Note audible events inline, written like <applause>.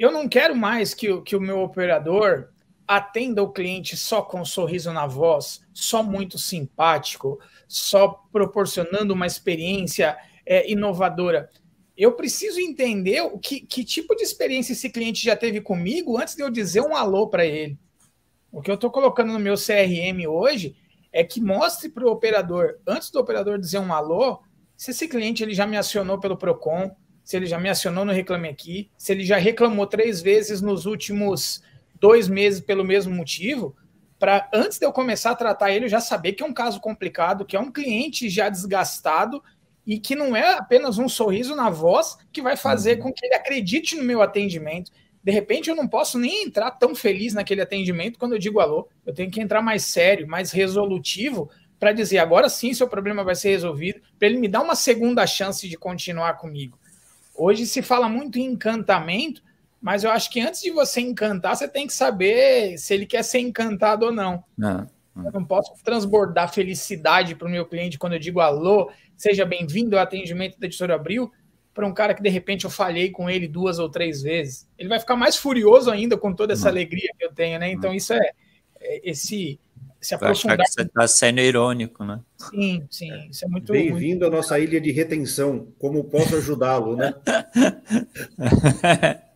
Eu não quero mais que, o, que o meu operador atenda o cliente só com um sorriso na voz, só muito simpático, só proporcionando uma experiência é, inovadora. Eu preciso entender o que, que tipo de experiência esse cliente já teve comigo antes de eu dizer um alô para ele. O que eu estou colocando no meu CRM hoje é que mostre para o operador, antes do operador dizer um alô, se esse cliente ele já me acionou pelo Procon, se ele já me acionou no Reclame Aqui, se ele já reclamou três vezes nos últimos dois meses pelo mesmo motivo, para antes de eu começar a tratar ele, eu já saber que é um caso complicado, que é um cliente já desgastado e que não é apenas um sorriso na voz que vai fazer uhum. com que ele acredite no meu atendimento. De repente, eu não posso nem entrar tão feliz naquele atendimento quando eu digo alô. Eu tenho que entrar mais sério, mais resolutivo, para dizer agora sim seu problema vai ser resolvido, para ele me dar uma segunda chance de continuar comigo. Hoje se fala muito em encantamento, mas eu acho que antes de você encantar, você tem que saber se ele quer ser encantado ou não. não, não. Eu não posso transbordar felicidade para o meu cliente quando eu digo alô, seja bem-vindo ao atendimento da Editora Abril, para um cara que de repente eu falhei com ele duas ou três vezes. Ele vai ficar mais furioso ainda com toda essa alegria que eu tenho, né? Então, isso é, é esse se aprofundar. que você está sendo irônico, né? Sim, sim, isso é muito. Bem-vindo muito... à nossa ilha de retenção. Como posso ajudá-lo, né? <laughs>